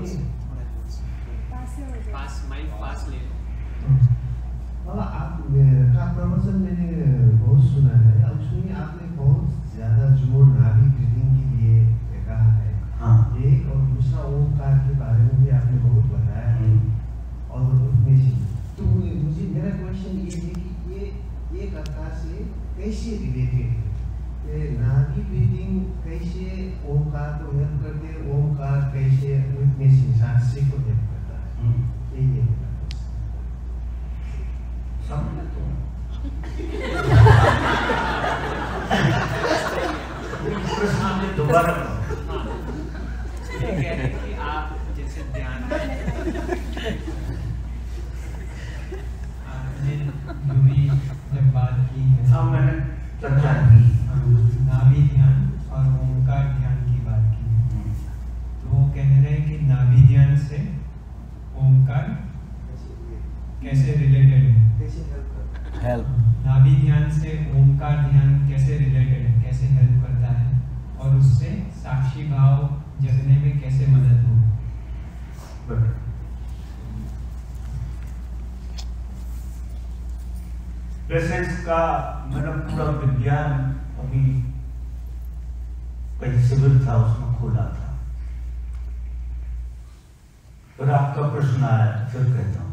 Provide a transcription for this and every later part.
पास से जाए पास माइक पास ले लो और आप का प्रवचन मैंने बहुत सुना है। और उसमें आपने बहुत ज़्यादा ज़ोर नाभि ब्रीदिंग के लिए कहा है। हाँ एक और दूसरा ओमकार के बारे में भी आपने बहुत बताया है और उसमें से तो मुझे मेरा क्वेश्चन ये है कि ये से कैसे रिलेटेड है? नाभि ब्रीदिंग कैसे ओमकार को हेल्प करते हैं? ओमकार कैसे संसार से को हेल्प करता है? हम्म। यही है मेरा question। समझ तो प्रश्न आपने दोबारा कहो। हाँ ये कह रहे हैं कि आप जैसे ध्यान आपने जो भी जब बात की है हाँ मैंने चर्चा की नाभि ध्यान और ओंकार ध्यान की बात की है तो वो कह रहे हैं कि नाभि ध्यान से ओंकार कैसे रिलेटेड है कैसे हेल्प करता है हेल्प नाभि ध्यान से ओंकार ध्यान कैसे रिलेटेड है कैसे हेल्प करता है और उससे साक्षी भाव जगने में कैसे मदद होगी बट वैसे इसका मैंने पूरा विज्ञान अभी कहीं शिविर था उसमें खोला था फिर तो फिर कहता हूँ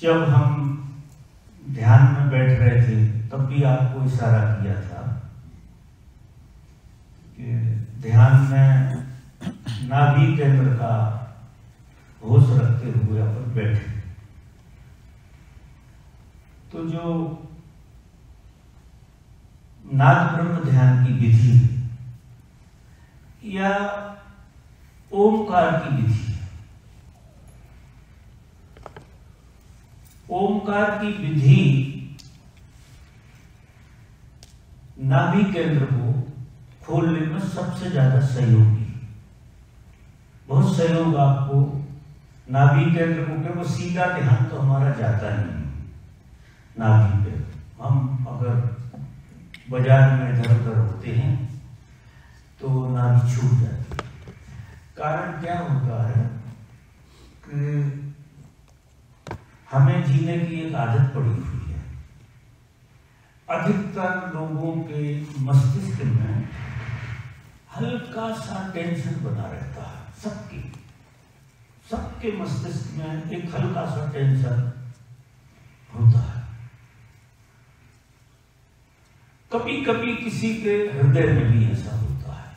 जब हम ध्यान में बैठ रहे थे, तब भी आपको इशारा किया था कि ध्यान में नाभि केंद्र का होश रखते हुए अपन बैठे। तो जो नाद ब्रह्म ध्यान की विधि या ओमकार की विधि ओमकार की विधि नाभि केंद्र को खोलने में सबसे ज़्यादा सहयोगी। बहुत सहयोग आपको नाभि केंद्र को, क्योंकि सीधा ध्यान तो हमारा जाता नहीं नाभि पे हम अगर बाज़ार में इधर उधर होते हैं तो नाभि छूट जाती है। कारण क्या होता है कि हमें जीने की एक आदत पड़ी हुई है। अधिकतर लोगों के मस्तिष्क में हल्का सा टेंशन बना रहता है, सबके। सबके मस्तिष्क में एक हल्का सा टेंशन होता है। कभी कभी किसी के हृदय में भी ऐसा होता है।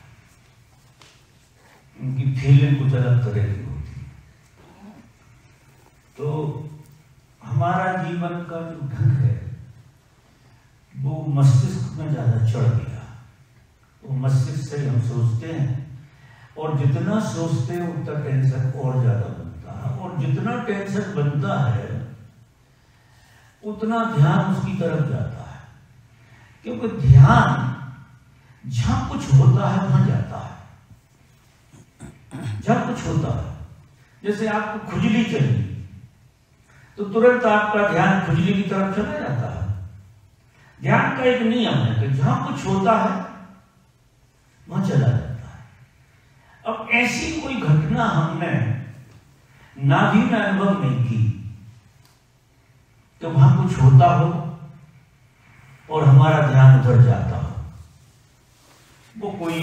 उनकी फीलिंग कुछ अलग तरह की होती है। तो हमारा जीवन का जो ढंग है, वो मस्तिष्क में ज़्यादा चढ़ गया। वो मस्तिष्क से हम सोचते हैं और जितना सोचते हैं, उतना टेंशन और ज़्यादा बनता है। और जितना टेंशन बनता है, उतना ध्यान उसकी तरफ़ जाता है। क्योंकि ध्यान जहाँ कुछ होता है, वहाँ जाता है। जहाँ कुछ होता है, जैसे आपको खुजली चली तो तुरंत आपका ध्यान खुजली की तरफ़ चला जाता है। ध्यान का एक नियम है कि जहाँ कुछ होता है, वहाँ चला जाता है। अब ऐसी कोई घटना हमने नाभि में अनुभव नहीं की कि वहाँ कुछ होता हो और हमारा ध्यान उधर जाता। हो वो कोई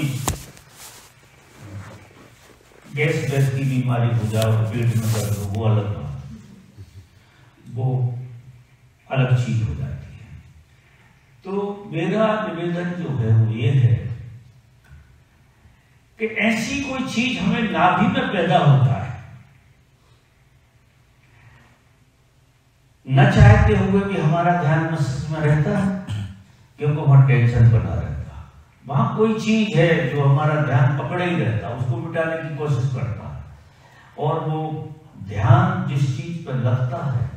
गैस गैस की बीमारी हो जाए और पेट में दर्द हो, वो अलग बात। वो अलग चीज़ हो जाती है। तो मेरा निवेदन जो है, वो ये है कि ऐसी कोई चीज़ हमें नाभि में पैदा होता है। न चाहते हुए भी हमारा ध्यान मस्तिष्क में रहता है। क्योंकि वहाँ टेंशन बना रहता। वहाँ कोई चीज़ है जो हमारा ध्यान पकड़े ही रहता है उसको मिटाने की कोशिश करता है और वो ध्यान जिस चीज़ पर लगता है,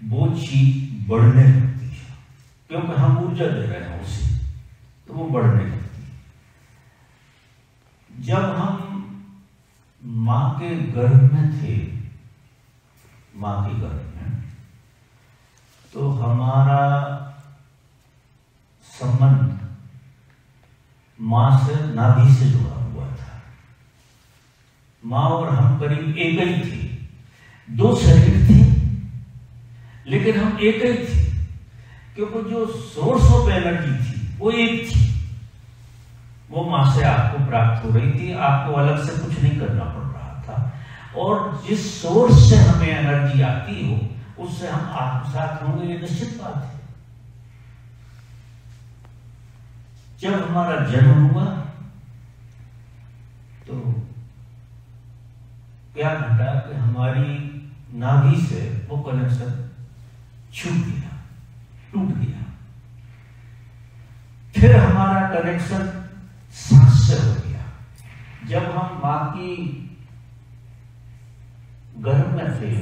वो चीज़ बढ़ने लगती है। क्योंकि हम ऊर्जा दे रहे हैं उसे तो वो बढ़ने लगती है। जब हम माँ के गर्भ में थे, माँ के गर्भ में तो हमारा माँ से नाभि से जुड़ा हुआ था। माँ और हम करीब एक ही थे। दो शरीर थे, लेकिन हम एक ही थे। क्योंकि जो सोर्स ऑफ़ एनर्जी थी, वो एक थी। वो माँ से आपको प्राप्त हो रही थी, आपको अलग से कुछ नहीं करना पड़ रहा था। और जिस सोर्स से हमें एनर्जी आती हो, उससे हम आत्मसात होंगे, ये निश्चित बात है। जब हमारा जन्म हुआ तो क्या घटा कि हमारी नाभि से वो कनेक्शन छूट गया, टूट गया। फिर हमारा कनेक्शन सांस से हो गया। जब हम माँ की गर्भ में थे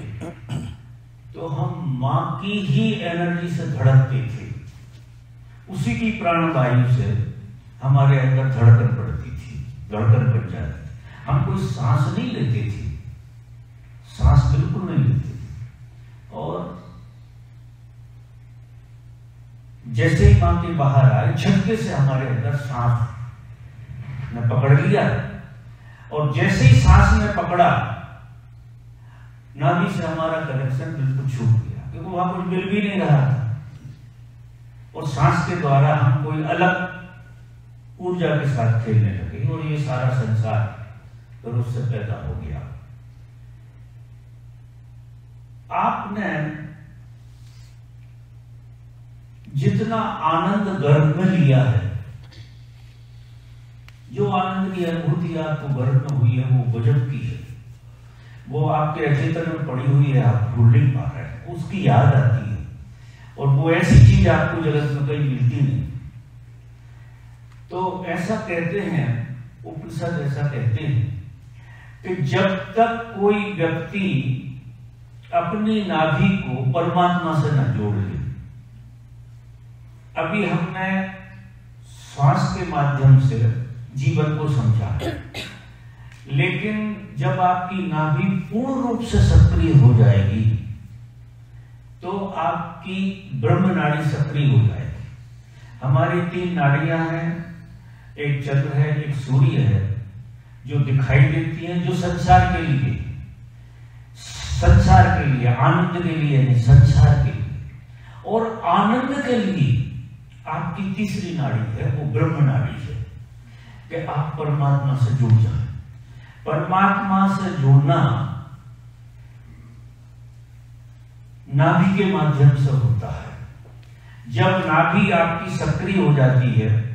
तो हम माँ की ही एनर्जी से धड़कते थे। उसी की प्राणवायु से हमारे अंदर धड़कन पड़ती थी, धड़कन पड़ जाती थी। हम कोई सांस नहीं लेते थे। सांस बिल्कुल नहीं लेते थे। और जैसे ही माँ के बाहर आए झटके से हमारे अंदर सांस ने पकड़ लिया। और जैसे ही सांस ने पकड़ा, नाभि से हमारा कनेक्शन बिल्कुल छूट गया। क्योंकि वहाँ कुछ मिल भी नहीं रहा था। और सांस के द्वारा हम कोई अलग ऊर्जा के साथ खेलने लगे और ये सारा संसार फिर उससे पैदा हो गया। आपने जितना आनंद गर्भ में लिया है, जो आनंद की अनुभूति आपको गर्भ में हुई है, वो गजब की है। वो आपके अचेतन में पड़ी हुई है, आप भूल नहीं पा रहे हैं। उसकी याद आती है। और वो ऐसी चीज़ आपको जगत में कहीं मिलती नहीं। तो ऐसा कहते हैं, उपनिषद ऐसा कहते हैं कि जब तक कोई व्यक्ति अपनी नाभि को परमात्मा से न जोड़ ले, अभी हमने श्वास के माध्यम से जीवन को समझा लेकिन जब आपकी नाभि पूर्ण रूप से सक्रिय हो जाएगी तो आपकी ब्रह्म नाड़ी सक्रिय हो जाएगी। हमारी तीन नाड़ियाँ हैं एक चंद्र है, एक सूर्य है, जो दिखाई देती है, जो संसार के लिए, संसार के लिए, आनंद के लिए नहीं संसार के लिए। और आनंद के लिए आपकी तीसरी नाड़ी है, वो ब्रह्म नाड़ी है, कि आप परमात्मा से जुड़ जाए। परमात्मा से जुड़ना नाभि के माध्यम से होता है। जब नाभि आपकी सक्रिय हो जाती है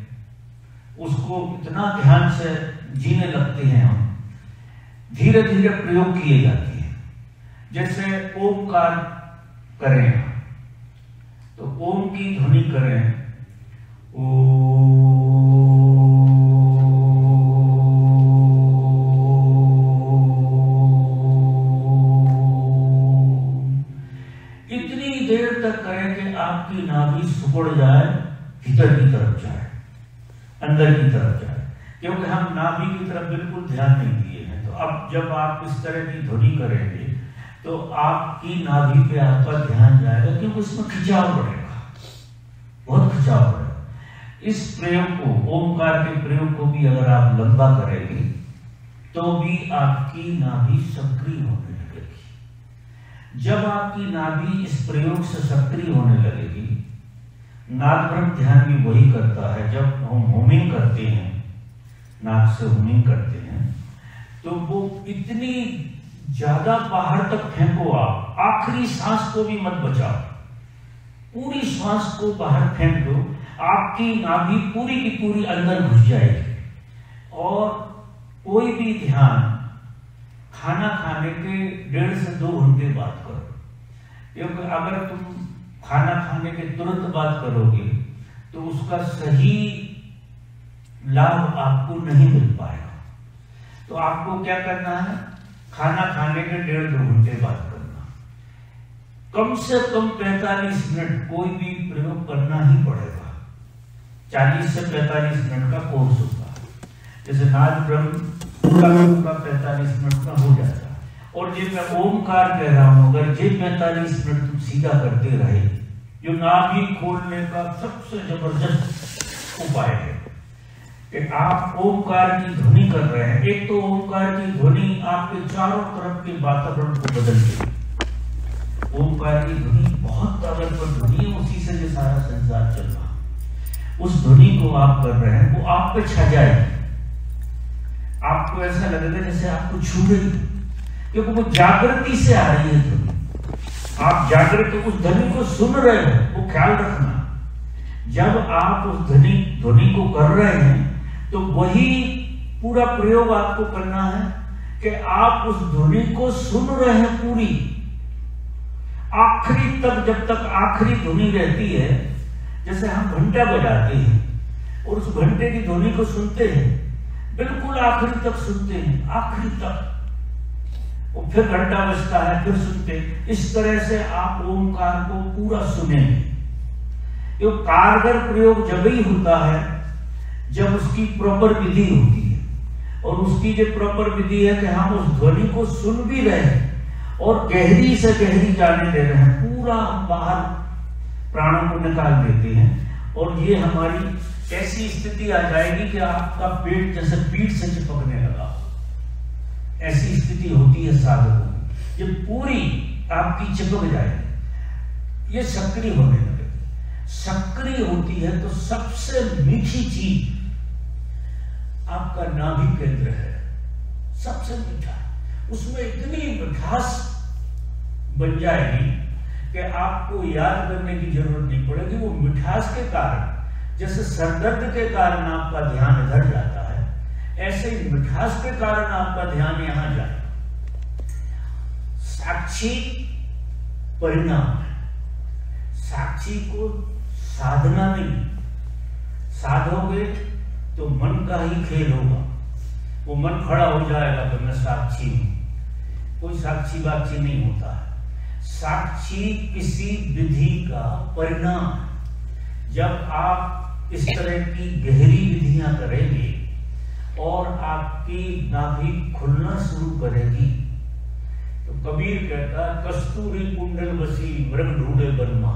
उसको इतना ध्यान से जीने लगते हैं हम। धीरे धीरे प्रयोग किए जाते हैं। जैसे ओमकार करें। तो ओम की ध्वनि करें। इतनी ध्यान नहीं दिए हैं। तो अब जब आप इस तरह की ध्वनि करेंगे तो आपकी नाभि पे आपका ध्यान जाएगा क्योंकि उसमें खिंचाव बढ़ेगा। बहुत खिंचाव बढ़ेगा। इस प्रयोग को, ओमकार के प्रयोग को भी अगर आप लंबा करेंगे तो भी आपकी नाभि सक्रिय होने लगेगी। जब आपकी नाभि इस प्रयोग से सक्रिय होने लगेगी नाक ध्यान भी वही करता है जब हम होमिंग करते हैं। नाक से होमिंग करते हैं तो वो इतनी ज़्यादा बाहर तक फेंको आप, आखिरी सांस को भी मत बचाओ। पूरी सांस को बाहर फेंक दो, आपकी नाभि पूरी की पूरी अंदर घुस जाएगी। और कोई भी ध्यान खाना खाने के डेढ़ से दो घंटे बाद करो। क्योंकि अगर तुम खाना खाने के तुरंत बाद करोगे तो उसका सही लाभ आपको नहीं मिल पाएगा। तो आपको क्या करना है? खाना खाने के डेढ़ दो घंटे बाद करना। कम से कम 45 मिनट कोई भी प्रयोग करना ही पड़ेगा। 40 से 45 मिनट का कोर्स होता है। जैसे नाद ब्रह्म पूरा 45 मिनट का हो जाता है। और जब मैं ओमकार कह रहा हूँ, अगर ये 45 मिनट तुम सीधा करते रहे, जो नाभि खोलने का सबसे ज़बरदस्त उपाय है कि आप ओमकार की ध्वनि कर रहे हैं। एक तो ओमकार की ध्वनि आपके चारों तरफ़ के वातावरण को बदल देगी ओमकार की ध्वनि बहुत ताकतवर ध्वनि है, उसी से ये सारा संसार चल रहा उस ध्वनि को आप कर रहे हैं, वो आप पे छा जाएगी। आपको ऐसा लगेगा जैसे आपको छू रही क्योंकि वो जागृति से आ रही है ध्वनि। आप जागृत उस ध्वनि को सुन रहे हो, वो ख्याल रखना। जब आप उस ध्वनि ध्वनि को कर रहे हैं तो वही पूरा प्रयोग आपको करना है कि आप उस ध्वनि को सुन रहे हैं पूरी। आखिरी तक, जब तक आखिरी ध्वनि रहती है, जैसे हम घंटा बजाते हैं और उस घंटे की ध्वनि को सुनते हैं, बिल्कुल आखिरी तक सुनते हैं, आखिरी तक। और फिर घंटा बजता है, फिर सुनते इस तरह से आप ओमकार को पूरा सुनेंगे। ये कारगर प्रयोग जब ही होता है जब उसकी प्रॉपर विधि होती है। और उसकी जो प्रॉपर विधि है कि हम उस ध्वनि को सुन भी रहे हैं और गहरी से गहरी जाने दे रहे हैं, पूरा बाहर प्राणों को निकाल देते हैं। और ये हमारी ऐसी स्थिति आ जाएगी कि आपका पेट जैसे पीठ से चिपकने लगा ऐसी स्थिति होती है साधकों में ये पूरी आपकी चिपक जाएगी। ये सक्रिय होने लगे सक्रिय होती है तो सबसे मीठी चीज़ आपका नाभि केंद्र है। सबसे मीठा। उसमें इतनी मिठास बन जाएगी कि आपको याद करने की ज़रूरत नहीं पड़ेगी। वो मिठास के कारण, जैसे सरदर्द के कारण आपका ध्यान इधर जाता है, ऐसे ही मिठास के कारण आपका ध्यान यहाँ जाए साक्षी परिणाम साक्षी को साधना नहीं। साधोगे तो मन का ही खेल होगा। वो मन खड़ा हो जाएगा तो मैं साक्षी हूँ। कोई साक्षी बाक्षी नहीं होता है। साक्षी किसी विधि का परिणाम जब आप इस तरह की गहरी विधियाँ करेंगे और आपकी नाभि खुलना शुरू करेगी तो कबीर कहता, कस्तूरी कुंडल बसी मृग ढूंढे बनमा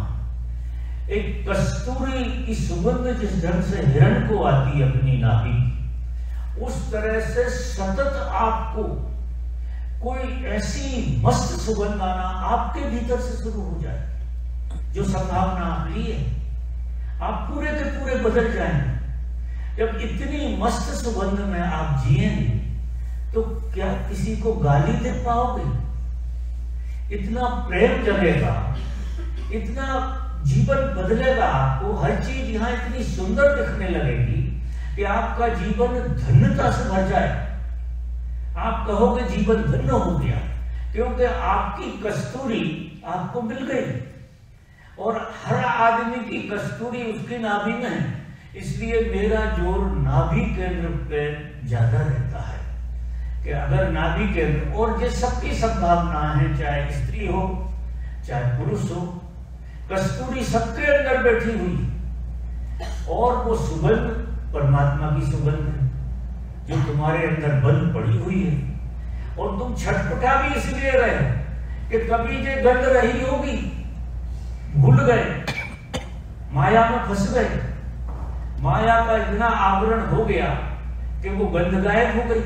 एक कस्तूरी की सुगंध जिस ढंग से हिरण को आती है अपनी नाभि, उस तरह से सतत आपको कोई ऐसी मस्त सुगंध आना आपके भीतर से शुरू हो जाए, जो संभावना आप लिए आप पूरे के पूरे बदल जाएँगे। जब इतनी मस्त सुगंध में आप जिएँगे तो क्या किसी को गाली दे पाओगे? इतना प्रेम जगेगा, इतना जीवन बदलेगा आपको, हर चीज़ यहाँ इतनी सुंदर दिखने लगेगी कि आपका जीवन धन्यता से भर जाए। आप कहोगे जीवन धन्य हो गया, क्योंकि आपकी कस्तूरी आपको मिल गई। और हर आदमी की कस्तूरी उसकी नाभि में है, इसलिए मेरा ज़ोर नाभि केंद्र पे ज़्यादा रहता है कि अगर नाभि केंद्र, और ये सबकी संभावना है, चाहे स्त्री हो, चाहे पुरुष हो कस्तूरी सबके अंदर बैठी हुई। और वो सुगंध, परमात्मा की सुगंध है, जो तुम्हारे अंदर बंद पड़ी हुई है। और तुम छटपटा भी इसलिए रहे कि कभी ये गंध रही होगी, भूल गए, माया में फंस गए। माया का इतना आवरण हो गया कि वो गंध गायब हो गई।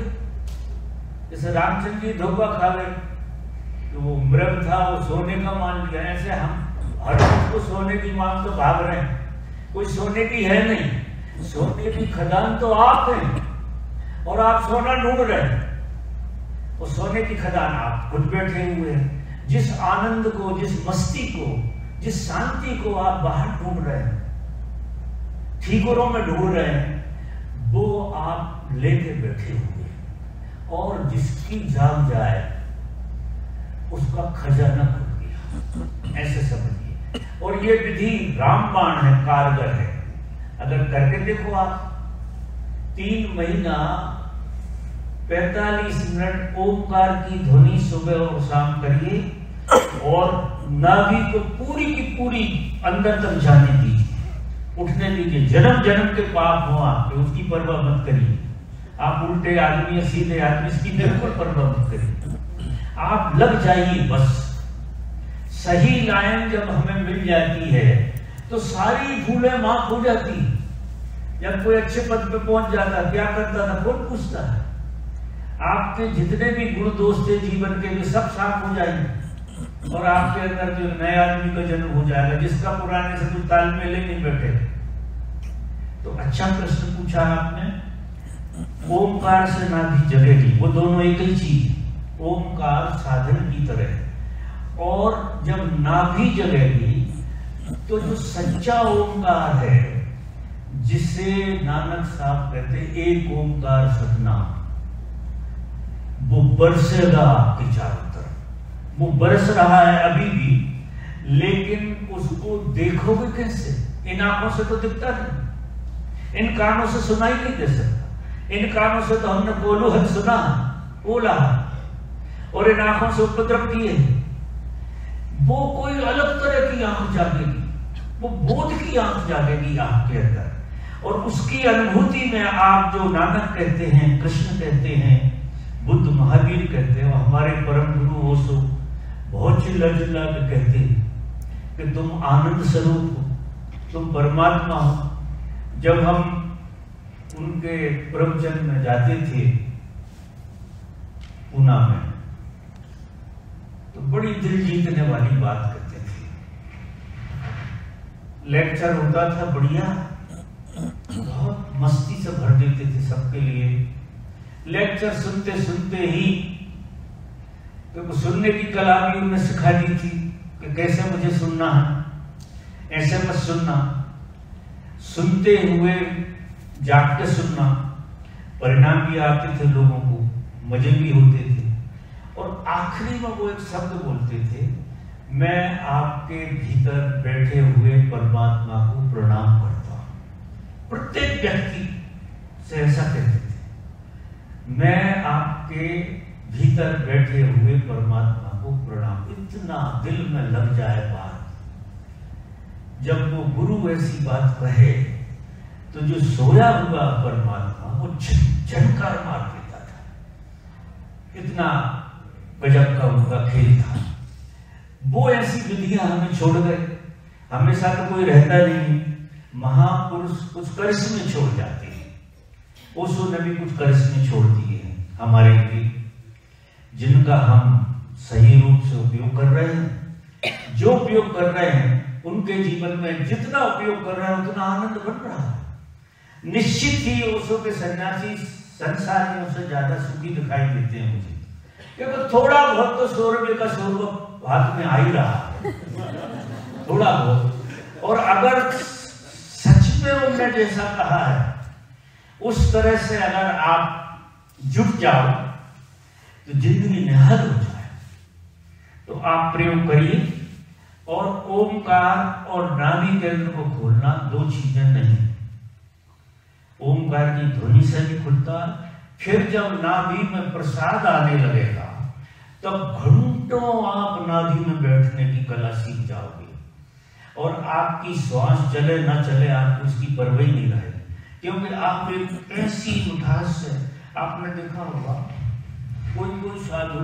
जैसे रामचंद्र जी धोखा खा गए तो वो मृग था, वो सोने का मान लिया ऐसे हम हर को सोने की मांग तो भाग रहे हैं। कोई सोने की है नहीं। सोने की खदान तो आप हैं। और आप सोना ढूंढ रहे हैं। वो सोने की खदान आप खुद बैठे हुए हैं। जिस आनंद को, जिस मस्ती को, जिस शांति को आप बाहर ढूंढ रहे हैं। ठीकरों में ढूंढ रहे हैं। वो आप लेके बैठे हुए और जिसकी जाग जाए, उसका खजाना खुल गया ऐसे समझिए। और ये विधि रामबाण है, कारगर है। अगर करके देखो आप, तीन महीना पैतालीस मिनट ओमकार की ध्वनि सुबह और शाम करिए, और नाभि को पूरी की पूरी अंदर तक जाने दीजिए। उठने दीजिए। जन्म जन्म के पाप हो आपके उसकी परवाह मत करिए। आप उल्टे आदमी या सीधे आदमी, इसकी बिल्कुल परवाह मत करिए। आप लग जाइए बस। सही लाइन जब हमें मिल जाती है तो सारी भूलें माफ़ हो जाती जब कोई अच्छे पद पे पहुँच जाता क्या करता था? कौन पूछता है। आपके जितने भी गुण दोष थे जीवन के, वे सब साफ़ हो जाएँगे। और आपके अंदर जो नए आदमी का जन्म हो जाएगा, जिसका पुराने से कुछ तालमेल ही नहीं बैठे। तो अच्छा प्रश्न पूछा आपने ओमकार से ना भी जगेगी वो दोनों एक ही चीज़ है ओमकार साधन की तरह। और जब नाभि जगेगी तो जो सच्चा ओंकार है, जिसे नानक साहब कहते एक ओंकार सतनाम वो बरसेगा आपके चारों तरफ़। वो बरस रहा है अभी भी, लेकिन उसको देखोगे कैसे? इन आँखों से तो दिखता नहीं। इन कानों से सुनाई नहीं दे सकता। इन कानों से तो हमने कोलूहल सुना बोला और इन आँखों से उपद्रव किए वो कोई अलग तरह की आँख जागेगी। वो बोध की आँख जागेगी आपके अंदर। और उसकी अनुभूति में आप जो नानक कहते हैं, कृष्ण कहते हैं, बुद्ध महावीर कहते हैं हमारे परम गुरु हो सो, बहुत चिल्ला के कहते हैं कि तुम आनंद स्वरूप हो, तुम परमात्मा हो। जब हम उनके प्रवचन में जाते थे, पूना में तो बड़ी दिल जीतने वाली बात करते थे। लेक्चर होता था बढ़िया, बहुत मस्ती से भर देते थे सबके लिए। लेक्चर सुनते सुनते ही क्योंकि सुनने की कला भी उन्हें सिखा दी थी कि कैसे मुझे सुनना है, ऐसे मत सुनना। सुनते हुए जाग के सुनना, परिणाम भी आते थे लोगों को, मज़े भी होते थे। और आखिरी में वो एक शब्द बोलते थे, मैं आपके भीतर बैठे हुए परमात्मा को प्रणाम करता हूँ। प्रत्येक व्यक्ति से ऐसा कहते थे, मैं आपके भीतर बैठे हुए परमात्मा को प्रणाम। इतना दिल में लग जाए बात। जब वो गुरु ऐसी बात कहे तो जो सोया हुआ परमात्मा वो झनकार मार देता था। इतना गजब का उनका खेल था, वो ऐसी विधियाँ हमें छोड़ गए। हमेशा तो कोई रहता नहीं। महापुरुष कुछ करिश्मे छोड़ जाते ओशो ने भी कुछ करिश्मे छोड़ दिए हैं हमारे लिए, जिनका हम सही रूप से उपयोग कर रहे हैं। जो उपयोग कर रहे हैं, उनके जीवन में जितना उपयोग कर रहे हैं, उतना आनंद बन रहा है। निश्चित ही ओसो के सन्यासी संसारियों से ज़्यादा सुखी दिखाई देते हैं मुझे। क्योंकि थोड़ा बहुत तो सौ रुपये का सौ रुपये हाथ में आ ही रहा थोड़ा बहुत। और अगर सच में उनने जैसा कहा है, उस तरह से अगर आप जुट जाओ तो ज़िंदगी निहल हो जाए। तो आप प्रयोग करिए और ओमकार और नाभि केंद्र को खोलना दो चीज़ें नहीं। ओमकार की ध्वनि से भी खुलता, फिर जब नाभि में प्रसाद आने लगेगा तब घंटों आप नाभि में बैठने की कला सीख जाओगे। और आपकी श्वास चले ना चले आपको उसकी परवाही नहीं रहेगी क्योंकि आप एक ऐसी मिठास से आपने देखा होगा कोई कोई साधु,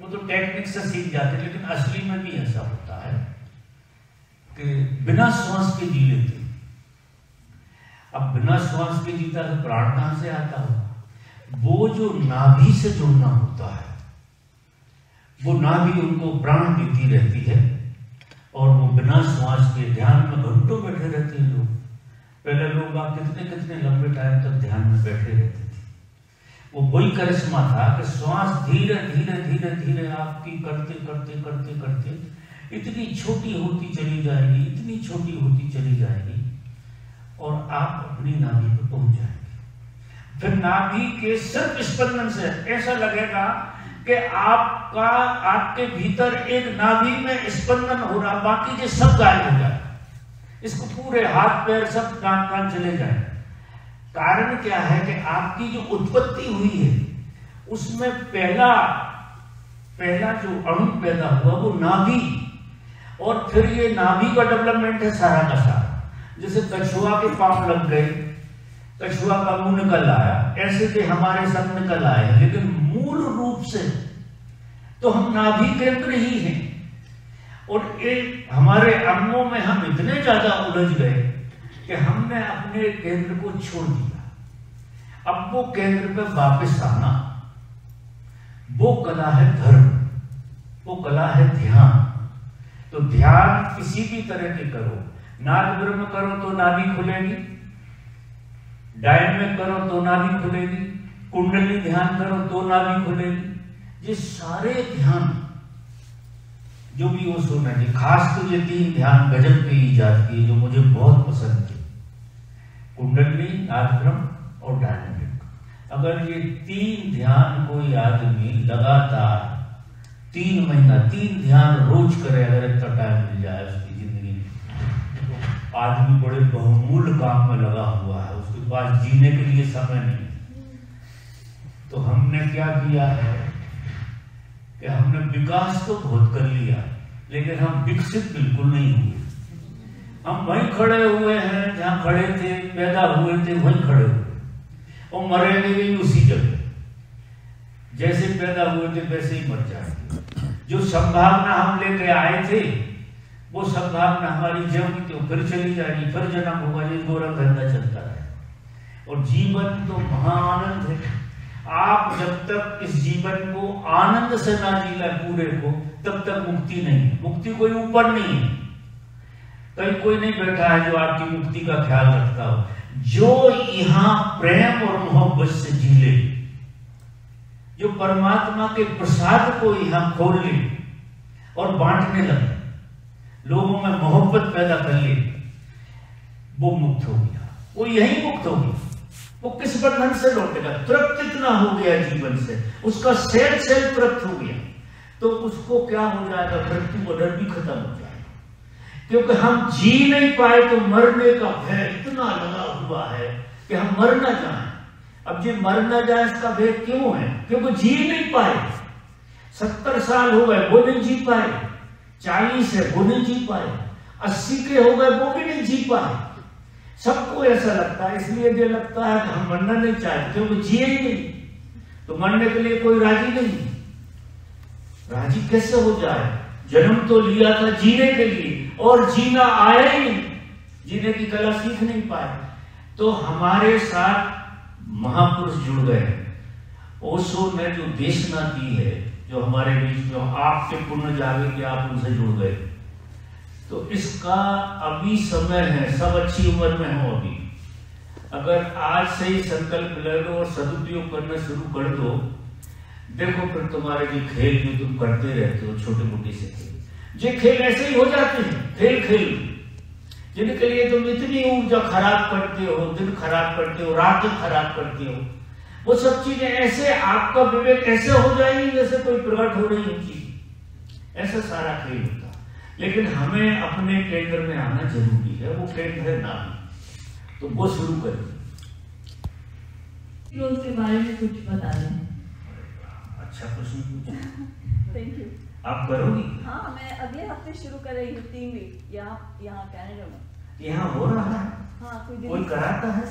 वो तो टेक्निक से सीख जाते, लेकिन असली में भी ऐसा होता है कि बिना श्वास के जी लेते। अब बिना श्वास के जीता तो प्राण कहाँ से आता होगा? वो जो नाभि से जुड़ना होता है वो नाभि उनको प्राण देती रहती है और वो बिना श्वास के ध्यान में घंटों बैठे रहते हैं लोग। पहले लोग आप कितने कितने लंबे टाइम तक ध्यान में बैठे रहते थे। वो वही करिश्मा था कि श्वास धीरे धीरे धीरे धीरे आपकी करते करते करते करते इतनी छोटी होती चली जाएगी, इतनी छोटी होती चली जाएगी और आप अपनी नाभि पर पहुँच जाएँगे। फिर नाभि के सिर्फ़ स्पंदन से ऐसा लगेगा कि आपका, आपके भीतर एक नाभि में स्पंदन हो रहा, बाकी जो सब गायब हो जाए। इसको पूरे हाथ, पैर, सब कान कान चले जाए। कारण क्या है कि आपकी जो उत्पत्ति हुई है, उसमें पहला पहला जो अणु पैदा हुआ, वो नाभि। और फिर ये नाभि का डेवलपमेंट है सारा का सारा। जैसे कछुआ के पाप लग गए, कछुआ का मुँह निकल आया, ऐसे के हमारे सब निकल आए, लेकिन मूल रूप से तो हम नाभि केंद्र ही हैं। और एक हमारे अंगों में हम इतने ज़्यादा उलझ गए कि हमने अपने केंद्र को छोड़ दिया। अब वो केंद्र पे वापस आना, वो कला है धर्म, वो कला है ध्यान। तो ध्यान किसी भी तरह के करो। नाद ब्रह्म करो तो नाभि खुलेगी, डायन में करो तो नाभि खुलेगी कुंडली ध्यान करो तो नाभि खुलेगी। ये सारे ध्यान जो भी वो सुनना चाहिए खास तो ये तीन ध्यान गजब के ईजाद किए जो मुझे बहुत पसंद थे। कुंडली आक्रम और डायनेमिक। अगर ये तीन ध्यान कोई आदमी लगातार तीन महीना, तीन ध्यान रोज करे, अगर इतना टाइम मिल जाए उसकी ज़िंदगी में। तो आदमी बड़े बहुमूल्य काम में लगा हुआ है, उसके पास जीने के लिए समय नहीं। तो हमने क्या किया है कि हमने विकास तो बहुत कर लिया, लेकिन हम विकसित बिल्कुल नहीं हुए। हम वहीं खड़े हुए हैं, जहाँ खड़े थे, पैदा हुए थे, वहीं खड़े हुए। और मरेंगे भी उसी जगह। जैसे पैदा हुए थे, वैसे ही मर जाएँगे। जो संभावना हम लेके आए थे, वो संभावना हमारी जब तो फिर चली जाएगी, फिर जन्म होगा ये गोरख धंधा चलता है और जीवन तो महाआनंद है। आप जब तक इस जीवन को आनंद से ना जीला पूरे को, तब तक मुक्ति नहीं मुक्ति कोई ऊपर नहीं है। कहीं कोई नहीं बैठा है जो आपकी मुक्ति का ख्याल रखता हो। जो यहाँ प्रेम और मोहब्बत से जी ले जो परमात्मा के प्रसाद को यहाँ खोल ले और बांटने लगे, लोगों में मोहब्बत पैदा कर ले, वो मुक्त हो गया। वो यही मुक्त हो गया। वो किस बंधन से लौटेगा? तृप्त इतना हो गया जीवन से? उसका सेल सेल तृप्त हो गया। तो उसको क्या हो जाएगा? मृत्यु का डर भी खत्म हो जाएगा। क्योंकि हम जी नहीं पाए तो मरने का भय इतना लगा हुआ है कि हम मर ना जाए। अब जी मर ना जाए, इसका भय क्यों है? क्योंकि जी नहीं पाए। सत्तर साल हो गए, वो नहीं जी पाए। चालीस है, वो नहीं जी पाए। अस्सी के हो गए, वो भी नहीं जी पाए। सबको ऐसा लगता है, इसलिए ये लगता है कि हम मरना नहीं चाहते, क्योंकि जिए ही नहीं। तो मरने के लिए कोई राज़ी नहीं। राज़ी कैसे हो जाए? जन्म तो लिया था जीने के लिए, और जीना आया ही नहीं। जीने की कला सीख नहीं पाए। तो हमारे साथ महापुरुष जुड़ गए। ओशो ने जो देशना की है, जो हमारे बीच में आपके पुण्य जागे कि आप उनसे जुड़ गए। तो इसका अभी समय है, सब अच्छी उम्र में हो अभी। अगर आज से ही संकल्प ले लो और सदुपयोग करना शुरू कर दो, देखो फिर तुम्हारे जो खेल जो तुम करते रहते हो छोटे मोटे से खेल। ये खेल ऐसे ही हो जाते हैं, खेल खेल। जिनके लिए तुम इतनी ऊर्जा खराब करते हो, दिन खराब करते हो, रात खराब करते हो, वो सब चीज़ें ऐसे, आपका विवेक ऐसे हो जाएगी जैसे कोई प्रकट हो रही चीज़ ऐसा सारा खेल होता लेकिन हमें अपने केंद्र में आना ज़रूरी है वो केंद्र है नाभि तो वो शुरू करें। के बारे में कुछ बता दें। अच्छा प्रश्न थैंक यू आप करोगी? हाँ मैं अगले हफ़्ते शुरू कर रही हूँ तीन वीक यहाँ यहाँ कनाडा में। यहाँ हो रहा है? हाँ कोई कोई दिल्ली कराता है?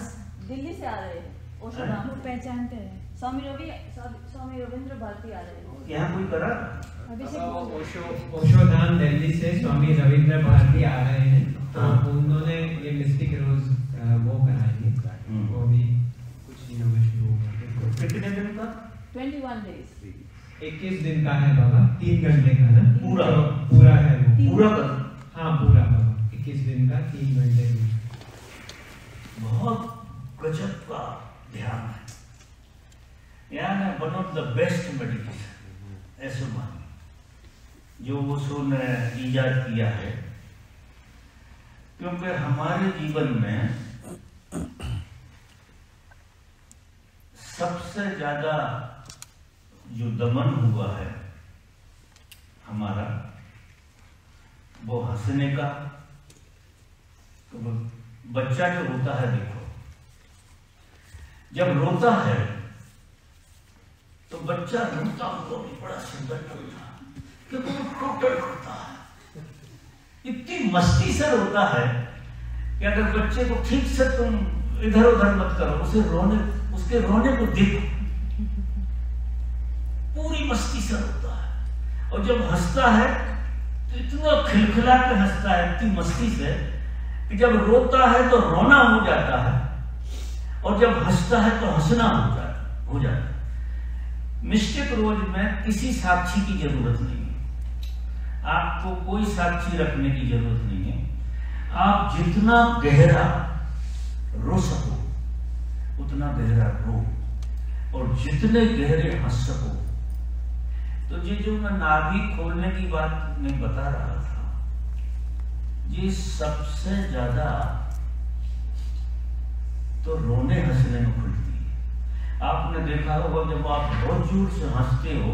दिल्ली से आ रहे हैं। ओशो पहचानते हैं। स्वामी रवि स्वामी स्वामी रविंद्र भारती आ रहे हैं। यहाँ कोई करा ओशो धाम दिल्ली से स्वामी रविंद्र भारती आ रहे हैं तो हाँ। उन्होंने ये मिस्टिक रोज वो कराएँगे हम्म। वो भी कुछ दिनों में शुरू होगा कितने दिन का 21 डेज़ इक्कीस दिन का है बाबा तीन घंटे का ना? पूरा? पूरा है वो। पूरा कर हाँ पूरा बाबा। इक्कीस दिन का तीन घंटे की। बहुत गजब का ध्यान है। ध्यान है one of the best meditation ऐसे मानिए जो वो ने ईजाद किया है। क्योंकि हमारे जीवन में सबसे ज़्यादा जो दमन हुआ है हमारा, वो हंसने का। तो बच्चा जो होता है, देखो, जब रोता है तो बच्चा रोता हुआ भी बड़ा सुंदर लगता क्योंकि है इतनी मस्ती से रोता है कि अगर बच्चे को ठीक से तुम इधर उधर मत करो, उसे रोने, उसके रोने को देखो। पूरी मस्ती से रोता है। और जब हंसता है तो इतना खिलखिला के हंसता है, इतनी मस्ती से, कि जब रोता है तो रोना हो जाता है, और जब हंसता है तो हंसना हो जाता हो जाता है। मिस्टिक रोज में किसी साक्षी की ज़रूरत नहीं आपको कोई साक्षी रखने की ज़रूरत नहीं है। आप जितना गहरा रो सको, उतना गहरा रो। और जितने गहरे हंस सको। तो ये जो मैं नाभि खोलने की बात मैं बता रहा था, ये सबसे ज़्यादा तो रोने हंसने में खुलती है। आपने देखा होगा जब आप बहुत ज़ोर से हँसते हो,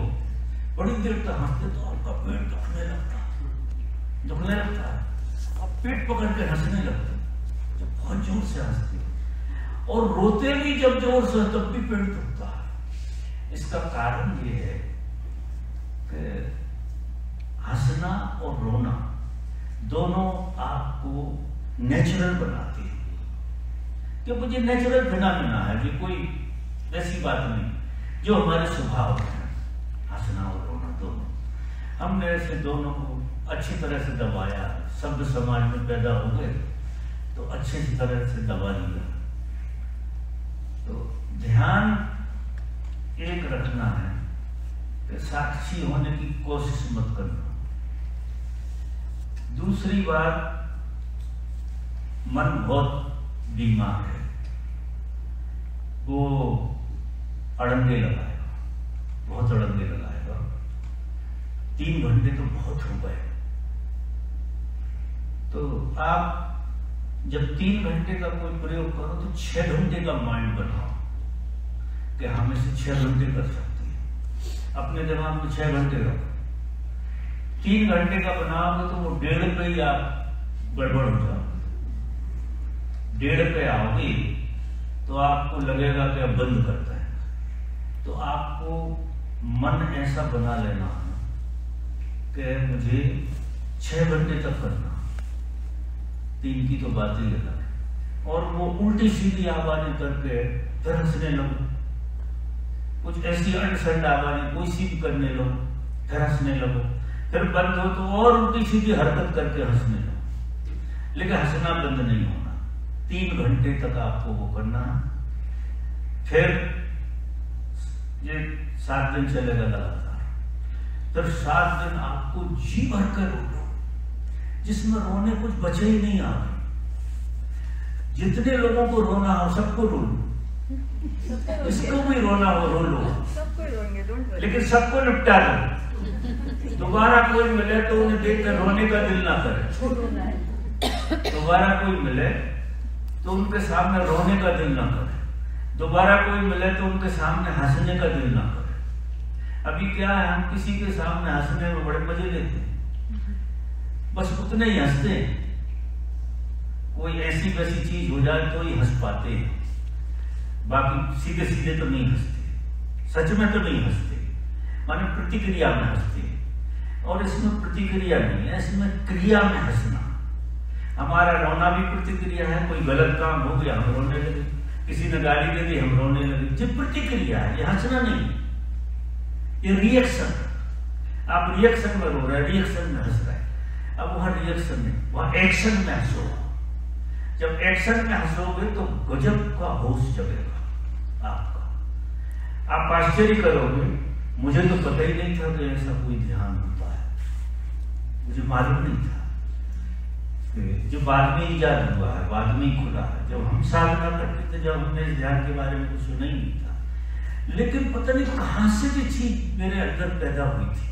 बड़ी देर तक हँसते तो आपका पेट दुखने लगता है। दुखने लगता है। आप पेट पकड़ के हंसने लगते जब बहुत ज़ोर से हँसते और रोते भी जब ज़ोर से, तब भी पेट दुखता है। इसका कारण ये है कि हंसना और रोना दोनों आपको नेचुरल बनाते हैं। क्योंकि ये नेचुरल फिनोमिना है। ये कोई ऐसी बात नहीं। जो हमारे स्वभाव है। हंसना और हमने ऐसे दोनों को अच्छी तरह से दबाया, शब्द समाज में पैदा हो गए तो अच्छी तरह से दबा लिया तो ध्यान एक रखना है कि साक्षी होने की कोशिश मत करना। दूसरी बात, मन बहुत बीमार है। वो अड़ंगे लगाएगा, बहुत अड़ंगे लगाएगा। तीन घंटे तो बहुत हो गए। तो आप जब तीन घंटे का कोई प्रयोग करो तो छह घंटे का माइंड बनाओ कि हम इसे छह घंटे कर सकते हैं। अपने दिमाग में छह घंटे रखो। तीन घंटे का बनाओगे तो वो डेढ़ पे ही आप गड़बड़ हो जाओ डेढ़ पे आओगे तो आपको लगेगा कि अब बंद करता है। तो आपको मन ऐसा बना लेना कि मुझे छह घंटे तक करना। तीन की तो बात है और वो उल्टी सीधी आवाज़ें करके फिर हंसने लगो। कुछ ऐसी अनसंड आवाज़ें कोई सी भी करने लगो फिर हंसने लगो। फिर बंद हो तो और उल्टी सीधी हरकत करके हंसने लगो। लेकिन हंसना बंद नहीं होना। तीन घंटे तक आपको वो करना। फिर ये सात दिन चलेगा लगातार। फिर सात दिन आपको जी भर कर रो लो जिसमें रोने कुछ बचे ही नहीं आगे। जितने लोगों को रोना हो सबको रो लो। इसको भी रोना हो रो लो। लेकिन सबको निपटा लो। दोबारा कोई मिले तो उन्हें देखकर रोने का दिल ना करे। दोबारा कोई मिले तो उनके सामने रोने का दिल ना करे। दोबारा कोई मिले तो उनके सामने हंसने का दिल ना करे। अभी क्या है, हम किसी के सामने हंसने में बड़े मज़े लेते हैं। बस उतने ही हँसते हैं। कोई ऐसी वैसी चीज़ हो जाए तो ही हंस पाते हैं। बाकी सीधे सीधे तो नहीं हँसते। सच में तो नहीं हँसते। माने प्रतिक्रिया में हँसते और इसमें प्रतिक्रिया नहीं है, इसमें क्रिया में हंसना। हमारा रोना भी प्रतिक्रिया है, कोई गलत काम हो गया, हम रोने लगे। किसी ने गाली दे दी, हम रोने लगे। ये प्रतिक्रिया है, ये हंसना नहीं है। ये रिएक्शन आप रिएक्शन में रो रहे रिएक्शन में हंस रहे हैं। अब वहाँ रिएक्शन नहीं वहाँ एक्शन में हंसो जब एक्शन में हंसोगे तो गजब का होश जगेगा आपका। आप आश्चर्य करोगे, मुझे तो पता ही नहीं था कि ऐसा कोई ध्यान होता है। मुझे मालूम नहीं था। जो बाद में ईजाद हुआ है, बाद में ही खुला है। जब हम साधना करते थे, जब हमने इस ध्यान के बारे में कुछ नहीं था। लेकिन पता नहीं कहाँ से ये चीज़ मेरे अंदर पैदा हुई थी।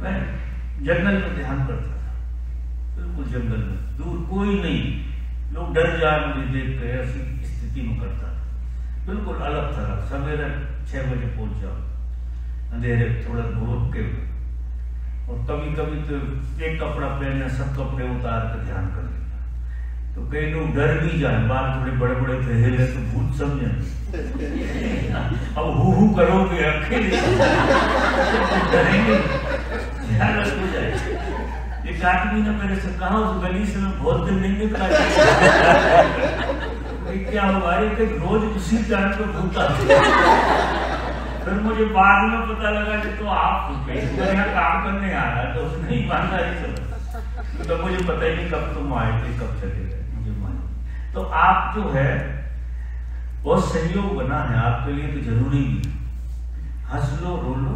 मैं जंगल में ध्यान करता था। बिल्कुल जंगल में। दूर कोई नहीं। लोग डर जा मुझे देख के ऐसी स्थिति में करता था। बिल्कुल अलग थलग सवेरे छह बजे पहुँच जाओ। अंधेरे थोड़ा घूम के। और कभी कभी तो एक कपड़ा पहनना सब कपड़े उतार कर ध्यान कर तो कई लोग डर भी जाए, बाल थोड़े बड़े बड़े थे, हिले तो भूत समझे। अब हु हु करोगे, अकेले डरेंगे। ध्यान हो जाए। एक आदमी ने मेरे से कहा उस गली से मैं बहुत दिन नहीं निकला। क्या हुआ? एक रोज उसी टाइम पे भूता फिर मुझे बाद में पता लगा कि तो आप यहाँ काम करने आ रहा है तो उसने ही बांधा ही चलो तो मुझे पता ही नहीं कब तुम आए थे, कब चले गए। तो आप जो है, बहुत सहयोग बना है आपके लिए तो ज़रूरी है। हंस लो रो लो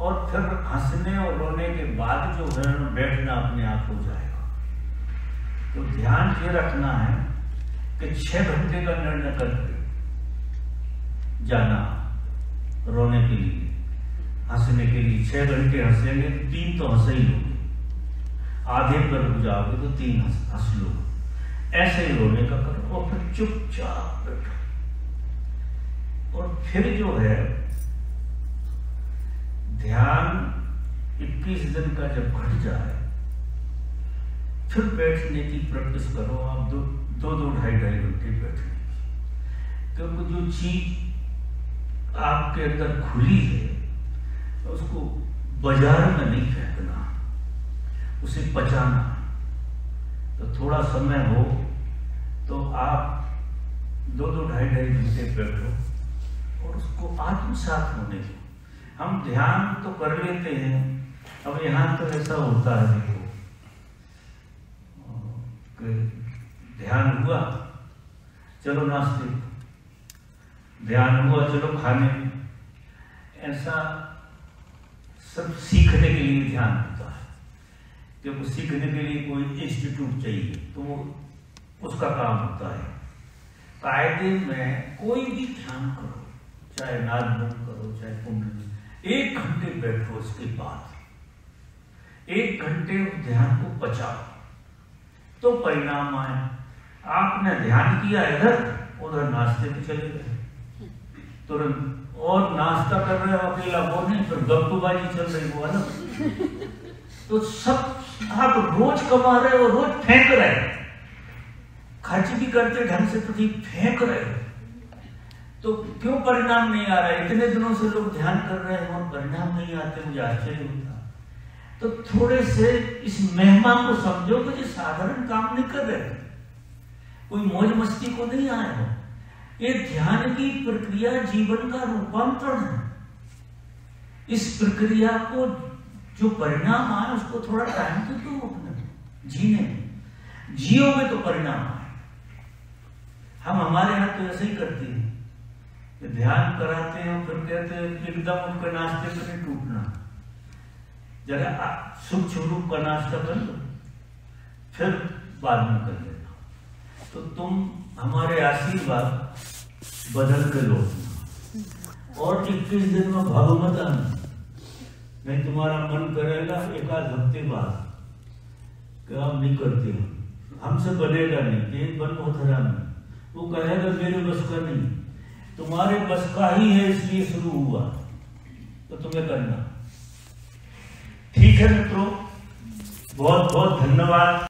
और फिर हंसने और रोने के बाद जो है बैठना अपने आप हो जाएगा। तो ध्यान ये रखना है कि छह घंटे का निर्णय करके जाना रोने के लिए। हंसने के लिए छह घंटे हंसेंगे तो तीन तो हंस ही लोगे आधे पर हो जाओगे तो तीन हंस हंस लो ऐसे ही रोने का करो और फिर चुपचाप बैठो। और फिर जो है, ध्यान 21 दिन का जब घट जाए, फिर बैठने की प्रैक्टिस करो आप दो दो दो ढाई ढाई घंटे बैठने की। क्योंकि जो चीज़ आपके अंदर खुली है, उसको बाज़ार में नहीं फेंकना, उसे पचाना तो थोड़ा समय हो तो आप दो दो ढाई ढाई घंटे बैठो और उसको आत्मसात होने दो। हम ध्यान तो कर लेते हैं, अब यहाँ तो ऐसा होता है देखो। ध्यान हुआ, चलो नाश्ते। ध्यान हुआ, चलो खाने। ऐसा सब सीखने के लिए ध्यान। जब सीखने के लिए कोई इंस्टीट्यूट चाहिए तो उसका काम होता है। कायदे में कोई भी ध्यान करो, चाहे बंद करो, चाहे कुंडली एक घंटे बैठो उसके बाद। एक घंटे ध्यान को बचाओ। तो परिणाम आए। आपने ध्यान किया इधर, उधर नाश्ते पे चले गए। तुरंत और नाश्ता कर रहे हो, अकेला वो नहीं, फिर गप्पबाजी चल रही वो अलग। तो सब आप रोज कमा रहे हो, रोज फेंक रहे हो। खर्च भी करते ढंग से तो ठीक फेंक रहे हो। तो क्यों परिणाम नहीं आ रहा? है इतने दिनों से लोग ध्यान कर रहे हैं, और परिणाम नहीं आते, मुझे आश्चर्य होता। तो थोड़े से इस महिमा को समझो कि ये साधारण काम नहीं कर रहे कोई मौज मस्ती को नहीं आए हो। ये ध्यान की प्रक्रिया जीवन का रूपांतरण है। इस प्रक्रिया को जो परिणाम आए उसको थोड़ा टाइम तो दो अपने जीने में। जियोगे तो परिणाम आए। हम हमारे यहाँ तो ऐसे ही करते हैं कि ध्यान कराते हैं, फिर कहते हैं एकदम उनके नाश्ते में नहीं टूटना। जरा सूक्ष्म रूप का नाश्ता कर लो, फिर बाद में कर लेना। तो तुम हमारे आशीर्वाद बदल के लो और इक्कीस दिन में मत आना। नहीं तुम्हारा मन करेगा, एक आध हफ़्ते बाद। काम नहीं करते हमसे बनेगा नहीं एक बन होता नहीं वो कहेगा, मेरे बस का नहीं। तुम्हारे बस का ही है, इसलिए शुरू हुआ। तो तुम्हें करना। ठीक है मित्रों बहुत बहुत धन्यवाद।